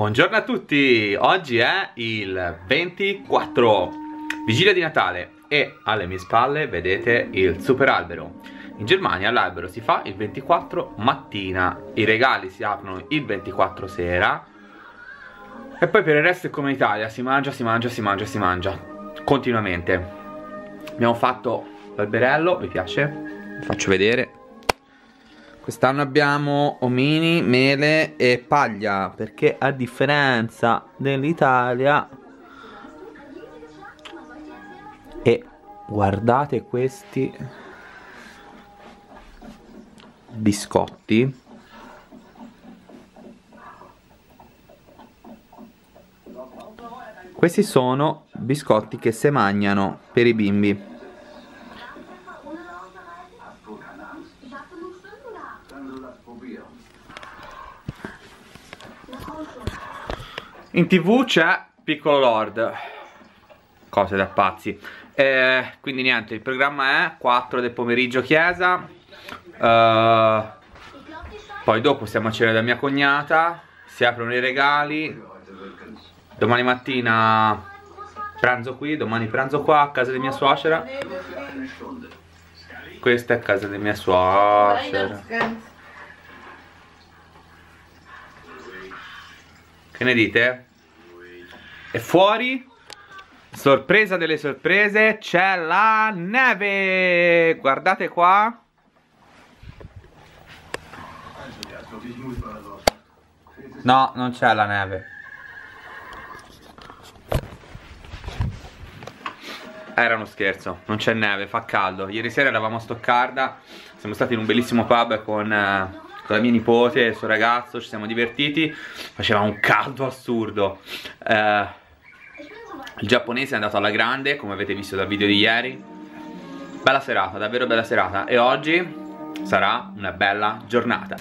Buongiorno a tutti, oggi è il 24 Vigilia di Natale e alle mie spalle vedete il super albero In Germania l'albero si fa il 24 mattina, i regali si aprono il 24 sera E poi per il resto è come in Italia, si mangia, si mangia, si mangia, si mangia Continuamente. Abbiamo fatto l'alberello, vi piace? Vi faccio vedere Quest'anno abbiamo omini, mele e paglia. Perché a differenza dell'Italia E guardate questi biscotti. Questi sono biscotti che si mangiano per i bimbi In tv c'è Piccolo Lord. Cose da pazzi. Eh, Quindi niente, il programma è 4 del pomeriggio chiesa. Uh, Poi dopo stiamo a cena da mia cognata Si aprono i regali. Domani mattina pranzo qui, domani pranzo qua a casa di mia suocera. Questa è casa di mia suocera Che ne dite? E fuori, sorpresa delle sorprese, c'è la neve! Guardate qua. No, non c'è la neve. Era uno scherzo, non c'è neve, fa caldo. Ieri sera eravamo a Stoccarda, siamo stati in un bellissimo pub con... Uh, con la mia nipote e il suo ragazzo, ci siamo divertiti, faceva un caldo assurdo. Eh, il giapponese è andato alla grande, come avete visto dal video di ieri. Bella serata, davvero bella serata. E oggi sarà una bella giornata.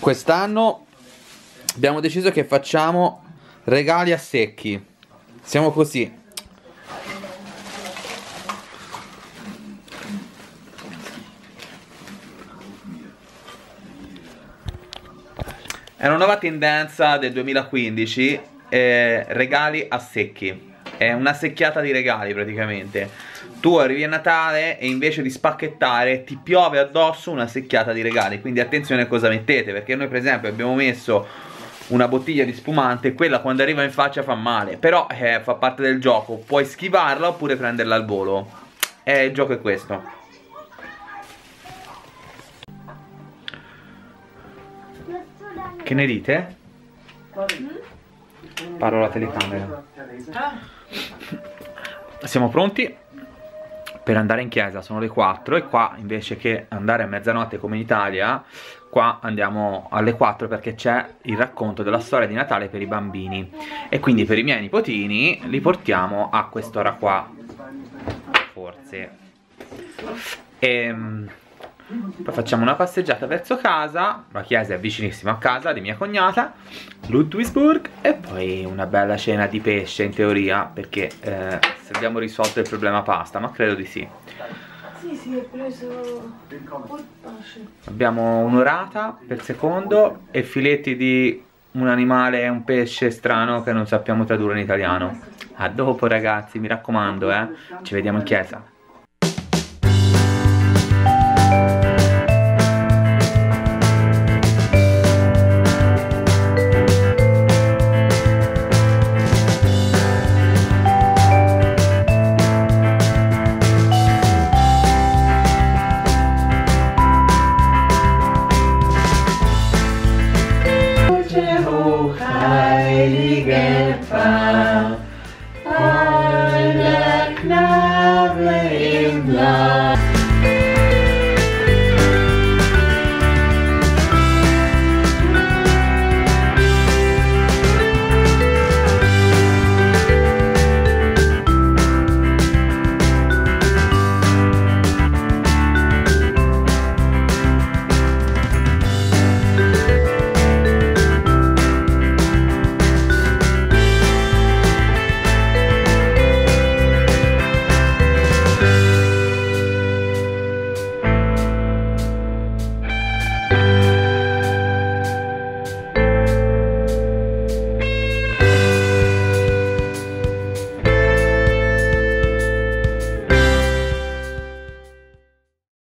Quest'anno abbiamo deciso che facciamo regali a secchi. Siamo così. È una nuova tendenza del 2015, eh, regali a secchi. È una secchiata di regali praticamente. Tu arrivi a Natale e invece di spacchettare ti piove addosso una secchiata di regali. Quindi attenzione a cosa mettete, perché noi per esempio abbiamo messo una bottiglia di spumante quella quando arriva in faccia fa male però eh, fa parte del gioco puoi schivarla oppure prenderla al volo eh, il gioco è questo Che ne dite? Parlo alla telecamera. Siamo pronti per andare in chiesa, sono le 4 e qua invece che andare a mezzanotte come in Italia, qua andiamo alle 4 perché c'è il racconto della storia di Natale per i bambini e quindi per i miei nipotini li portiamo a quest'ora qua, forse. Ehm, poi facciamo una passeggiata verso casa, la chiesa è vicinissima a casa di mia cognata, Ludwigsburg e poi una bella cena di pesce in teoria perché eh, se abbiamo risolto il problema pasta, ma credo di sì. Sì, sì, è preso Abbiamo un'orata per secondo e filetti di un animale e un pesce strano che non sappiamo tradurre in italiano. A dopo ragazzi, mi raccomando, eh. Ci vediamo in chiesa. Alle